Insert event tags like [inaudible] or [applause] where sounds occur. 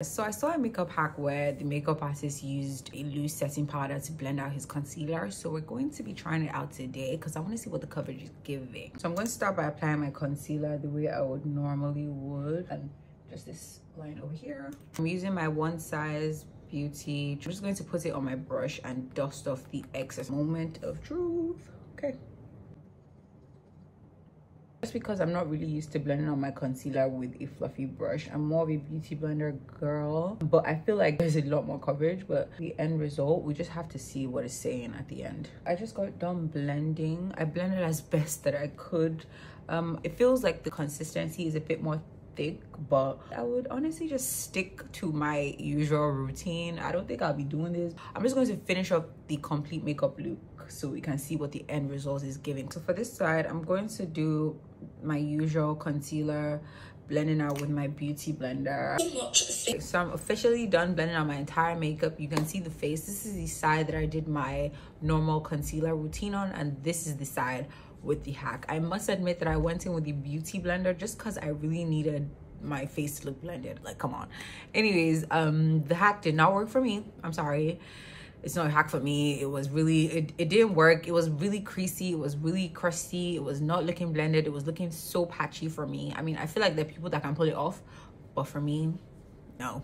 So I saw a makeup hack where the makeup artist used a loose setting powder to blend out his concealer. So we're going to be trying it out today because I want to see what the coverage is giving. So I'm going to start by applying my concealer the way I would normally would. And just this line over here. I'm using my one size beauty. I'm just going to put it on my brush and dust off the excess moment of truth. Okay just because i'm not really used to blending on my concealer with a fluffy brush. I'm more of a beauty blender girl but i feel like there's a lot more coverage. But the end result we just have to see what it's saying at the end. I just got done blending. I blended as [laughs] best that i could. Um it feels like the consistency is a bit more thick but i would honestly just stick to my usual routine. I don't think i'll be doing this. I'm just going to finish up the complete makeup look so we can see what the end result is giving. So for this side i'm going to do my usual concealer blending out with my beauty blender. So i'm officially done blending out my entire makeup. You can see the face. This is the side that i did my normal concealer routine on and this is the side with the hack. I must admit that i went in with the beauty blender just because i really needed my face to look blended. Like come on. Anyways um the hack did not work for me. I'm sorry it's not a hack for me. It was really it, it didn't work. It was really creasy. It was really crusty. It was not looking blended. It was looking so patchy for me. I mean i feel like there are people that can pull it off but for me no